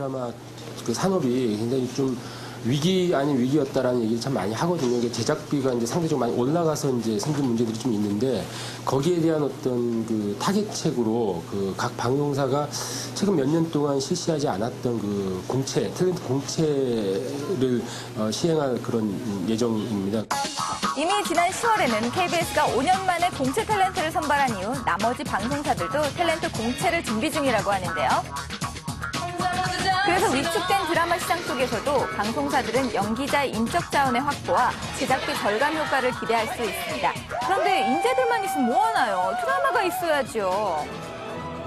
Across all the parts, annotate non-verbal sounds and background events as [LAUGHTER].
드라마 그 산업이 굉장히 좀 위기 아닌 위기였다라는 얘기를 참 많이 하거든요. 이게 제작비가 이제 상대적으로 많이 올라가서 이제 생긴 문제들이 좀 있는데 거기에 대한 어떤 그 타겟책으로 그 각 방송사가 최근 몇 년 동안 실시하지 않았던 그 공채, 탤런트 공채를 어, 시행할 그런 예정입니다. 이미 지난 10월에는 KBS가 5년 만에 공채 탤런트를 선발한 이후 나머지 방송사들도 탤런트 공채를 준비 중이라고 하는데요. 그래서 위축된 드라마 시장 속에서도 방송사들은 연기자의 인적 자원의 확보와 제작비 절감 효과를 기대할 수 있습니다. 그런데 인재들만 있으면 뭐하나요? 드라마가 있어야죠.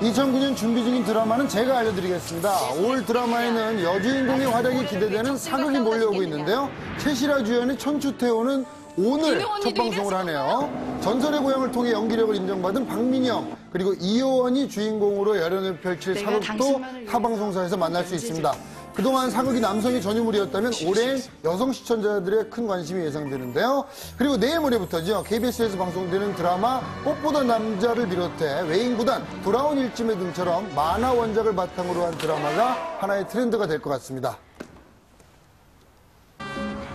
2009년 준비 중인 드라마는 제가 알려드리겠습니다. 올 드라마에는 여주인공의 활약이 기대되는 사극이 몰려오고 있는데요. 최시라 주연의 천추태호는 오늘 첫 방송을 하네요. 전설의 고향을 통해 연기력을 인정받은 박민영 그리고 이효원이 주인공으로 열연을 펼칠 사극도 타 방송사에서 만날 수 있습니다. 그동안 사극이 남성의 전유물이었다면 올해는 여성 시청자들의 큰 관심이 예상되는데요. 그리고 내일 모레부터죠. KBS에서 방송되는 드라마 꽃보다 남자를 비롯해 외인구단 돌아온 일침의 등처럼 만화 원작을 바탕으로 한 드라마가 하나의 트렌드가 될 것 같습니다.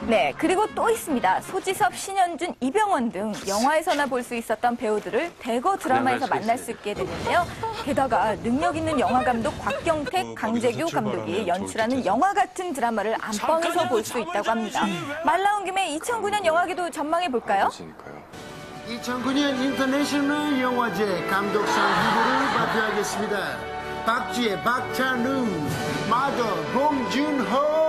네, 그리고 또 있습니다. 소지섭, 신현준, 이병헌 등 영화에서나 볼 수 있었던 배우들을 대거 드라마에서 만날 수 있게 되는데요. 게다가 능력 있는 영화 감독 곽경택, 강재규 감독이 연출하는 영화 같은 드라마를 안방에서 볼 수 있다고 합니다. 말 나온 김에 2009년 영화계도 전망해 볼까요? 2009년 international 영화제 감독상 후보를 발표하겠습니다. 박쥐, 박찬욱, 마더, 봉준호,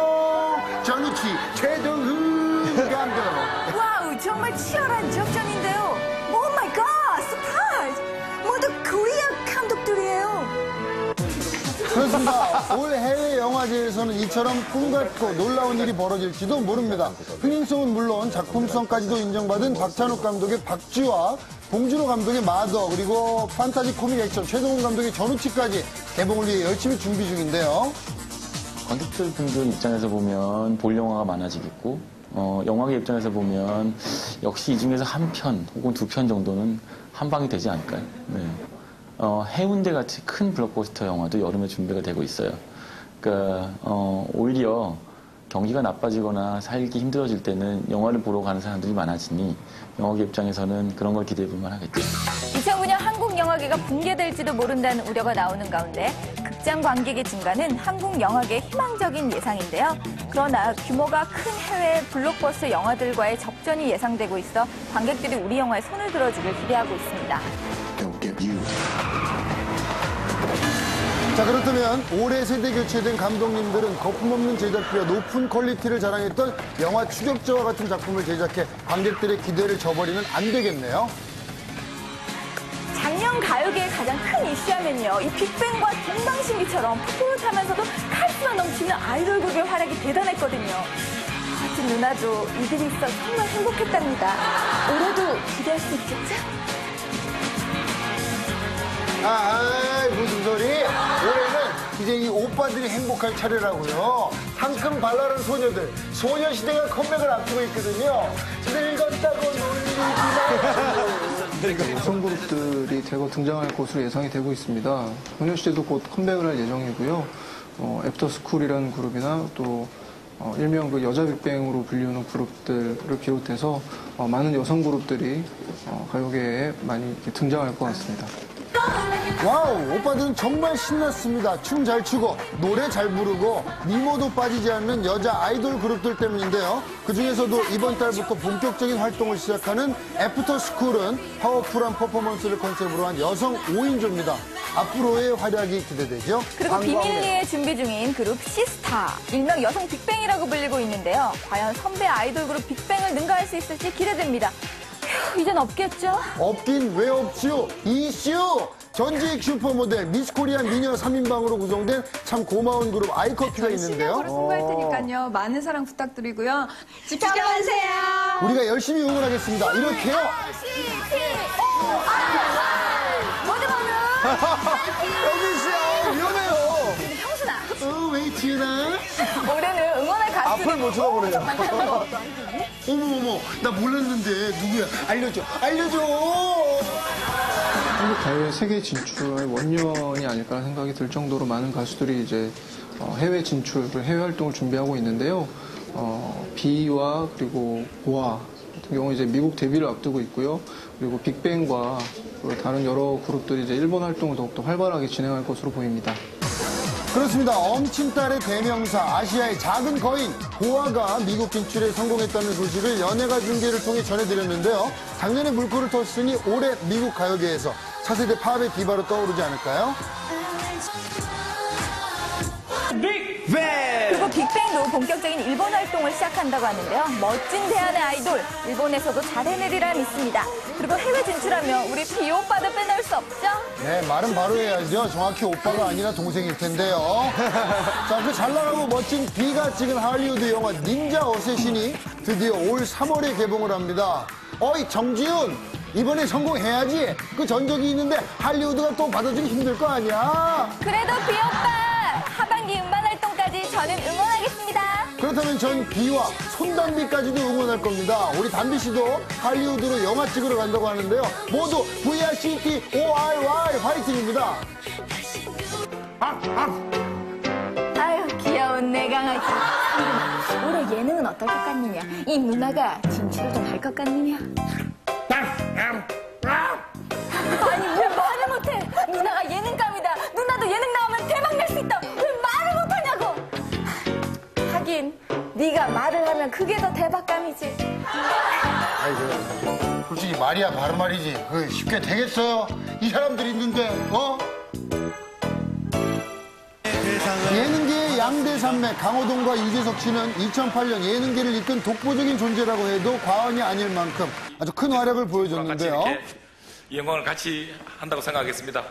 전우치, 최동훈 감독. wow, 정말 치열한 접전인데요. Oh my god, surprise! 모두 코리아 감독들이에요. 그렇습니다. 올 해외 영화제에서는 이처럼 꿈 같고 놀라운 일이 벌어질지도 모릅니다. 흥행성은 물론 작품성까지도 인정받은 박찬욱 감독의 박쥐와 봉준호 감독의 마더 그리고 판타지 코믹 액션 최동훈 감독의 전우치까지 개봉을 위해 열심히 준비 중인데요. 관객들 분들 입장에서 보면 볼 영화가 많아지겠고 어, 영화계 입장에서 보면 역시 이 중에서 한 편 혹은 두 편 정도는 한 방이 되지 않을까요? 네. 어, 해운대 같이 큰 블록버스터 영화도 여름에 준비가 되고 있어요. 그러니까 어, 오히려 경기가 나빠지거나 살기 힘들어질 때는 영화를 보러 가는 사람들이 많아지니 영화계 입장에서는 그런 걸 기대해 볼 만하겠죠. 2009년 한국 영화계가 붕괴될지도 모른다는 우려가 나오는 가운데 극장 관객의 증가는 한국 영화계의 희망적인 예상인데요. 그러나 규모가 큰 해외 블록버스터 영화들과의 접전이 예상되고 있어 관객들이 우리 영화에 손을 들어주길 기대하고 있습니다. 자 그렇다면 올해 세대 교체된 감독님들은 거품없는 제작비와 높은 퀄리티를 자랑했던 영화 추격자와 같은 작품을 제작해 관객들의 기대를 저버리면 안 되겠네요. 작년 가요계의 가장 큰 이슈하면요. 이 빅뱅과 동방신기처럼 풋풋하면서도 카리스마 넘치는 아이돌 그룹의 활약이 대단했거든요. 같은 누나도 이들이 있어 정말 행복했답니다. 올해도 기대할 수 있겠죠? 아? 올해는 이 오빠들이 행복할 차례라고요. 상큼 발랄한 소녀들, 소녀시대가 컴백을 앞두고 있거든요. 늙었다고 놀리지 마. 여성 그룹들이 대거 등장할 것으로 예상이 되고 있습니다. 소녀시대도 곧 컴백을 할 예정이고요. 어, 애프터스쿨이라는 그룹이나 또 어, 일명 그 여자 빅뱅으로 불리는 그룹들을 비롯해서 어, 많은 여성 그룹들이 어, 가요계에 많이 등장할 것 같습니다. wow, 오빠들은 정말 신났습니다. 춤 잘 추고, 노래 잘 부르고, 미모도 빠지지 않는 여자 아이돌 그룹들 때문인데요. 그 중에서도 이번 달부터 본격적인 활동을 시작하는 애프터 스쿨은 파워풀한 퍼포먼스를 컨셉으로 한 여성 5인조입니다. 앞으로의 활약이 기대되죠. 그리고. 비밀리에 준비 중인 그룹 시스타, 일명 여성 빅뱅이라고 불리고 있는데요. 과연 선배 아이돌 그룹 빅뱅을 능가할 수 있을지 기대됩니다. 휴, 이젠 없겠죠? 없긴 왜 없지요? 이슈! 전직 슈퍼모델 미스코리아 미녀 3인방으로 구성된 참 고마운 그룹 아이커피가 있는데요. 실력으로 승부할 테니까요. 많은 사랑 부탁드리고요. 지켜주세요. 우리가 열심히 응원하겠습니다. 이렇게요. 여기 있어요. 위험해요. 형수나. 어, 웨이트나. 올해는 응원할 가수 앞을 못 쳐다보네요. 어머어머, 나 몰랐는데 누구야? 알려줘, 알려줘. 한국 가요의 세계 진출의 원년이 아닐까 생각이 들 정도로 많은 가수들이 이제 어, 해외 진출, 해외 활동을 준비하고 있는데요. 어, 비와 그리고 고아 같은 경우 이제 미국 데뷔를 앞두고 있고요. 그리고 빅뱅과 다른 여러 그룹들이 이제 일본 활동을 더욱더 활발하게 진행할 것으로 보입니다. 그렇습니다. 엄친딸의 대명사 아시아의 작은 거인 고아가 미국 진출에 성공했다는 소식을 연예가 중계를 통해 전해드렸는데요. 작년에 물꼬를 텄으니 올해 미국 가요계에서 차세대 팝의 디바로 떠오르지 않을까요? 그리 고 빅뱅도 본격적인 일본 활동을 시작한다고 하는데요. 멋진 대안의 아이돌, 일본에서도 잘해내리라 믿습니다. 그리고 해외 진출하면 우리 비 오빠도 빼놓을 수 없죠? 네, 말은 바로 해야죠. 정확히 오빠가 아니라 동생일 텐데요. [LAUGHS] 자, 그 잘 나가고 멋진 비가 찍은 할리우드 영화 닌자 어쌔신이 드디어 올 3월에 개봉을 합니다. 어이, 정지훈! 이번에 성공해야지. 그 전적이 있는데 할리우드가 또 받아주기 힘들 거 아니야? 그래도 비 오빠! 하반기 음반 저는 응원하겠습니다. 그렇다면 전 비와 손담비까지도 응원할 겁니다. 우리 담비 씨도 할리우드로 영화 찍으러 간다고 하는데요. 모두 VRCT ORY 화이팅입니다. 아유 귀여운 내 강아지. 올해 예능은 어떨 것 같느냐? 이 누나가 진출을 좀 할 것 같느냐? 아니 왜 말을 못해? 누나가 예능감이다. 누나도 예능 나오면 대 하면 그게 더 대박감이지. 아이고, 솔직히 말이야 바로 말이지. 그 쉽게 되겠어요? 이 사람들이 있는데, 어? 예능계의 양대 산맥 강호동과 이재석 씨는 2008년 예능계를 이끈 독보적인 존재라고 해도 과언이 아닐 만큼 아주 큰 활약을 보여줬는데요. 이 영광을 같이 한다고 생각하겠습니다.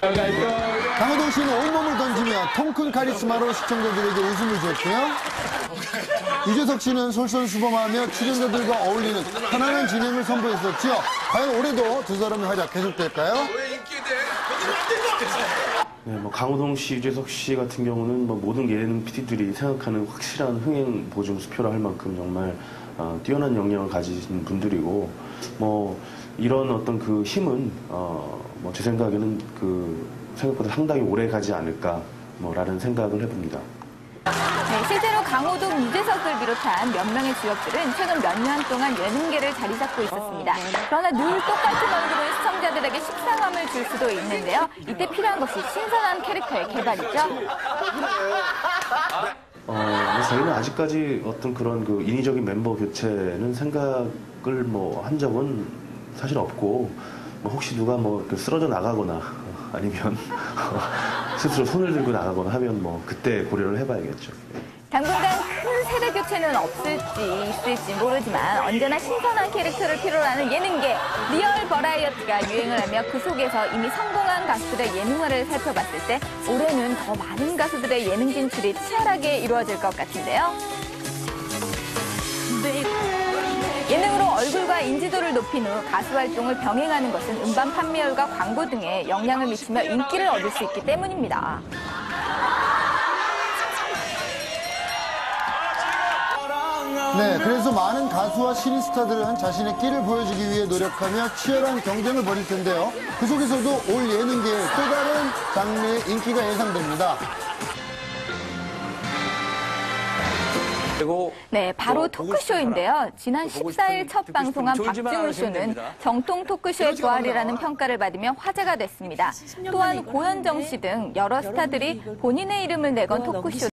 강호동 씨는 온몸을 던지며 통큰 카리스마로 시청자들에게 웃음을 줬고요. 유재석 씨는 솔선수범하며 출연자들과 어울리는 편안한 진행을 선보였었지요. 과연 올해도 두 사람의 활약 계속될까요? 네, 뭐 강호동 씨, 유재석 씨 같은 경우는 뭐 모든 예능 PD들이 생각하는 확실한 흥행 보증 수표라 할 만큼 정말 어, 뛰어난 역량을 가지신 분들이고 뭐 이런 어떤 그 힘은 어, 뭐 제 생각에는 그 생각보다 상당히 오래 가지 않을까 뭐라는 생각을 해봅니다. 네, 실제로 강호동, 유재석을 비롯한 몇 명의 주역들은 최근 몇 년 동안 예능계를 자리 잡고 있었습니다. 그러나 늘 똑같은 얼굴은 시청자들에게 식상함을 줄 수도 있는데요. 이때 필요한 것이 신선한 캐릭터의 개발이죠. 어, 뭐 저희는 아직까지 어떤 그런 그 인위적인 멤버 교체는 생각을 뭐 한 적은 사실 없고 뭐 혹시 누가 뭐 쓰러져 나가거나 어, 아니면 [LAUGHS] 스스로 손을 들고 나가거나 하면 뭐 그때 고려를 해봐야겠죠. 당분간 큰 세대 교체는 없을지 있을지 모르지만 언제나 신선한 캐릭터를 필요로 하는 예능계 리얼 버라이어티가 유행을 하며 그 속에서 이미 성공한 가수들의 예능화를 살펴봤을 때 올해는 더 많은 가수들의 예능 진출이 치열하게 이루어질 것 같은데요. 예능으로 얼굴과 인지도를 높인 후 가수 활동을 병행하는 것은 음반 판매율과 광고 등에 영향을 미치며 인기를 얻을 수 있기 때문입니다. 네, 그래서 많은 가수와 신인스타들은 자신의 끼를 보여주기 위해 노력하며 치열한 경쟁을 벌일 텐데요. 그 속에서도 올 예능계의 또 다른 장르의 인기가 예상됩니다. 네, 바로 토크쇼인데요. 지난 14일 첫 방송한 박준우 쇼는 정통 토크쇼의 부활이라는 평가를 받으며 화제가 됐습니다. 또한 고현정 씨 등 여러 스타들이 본인의 이름을 내건 토크쇼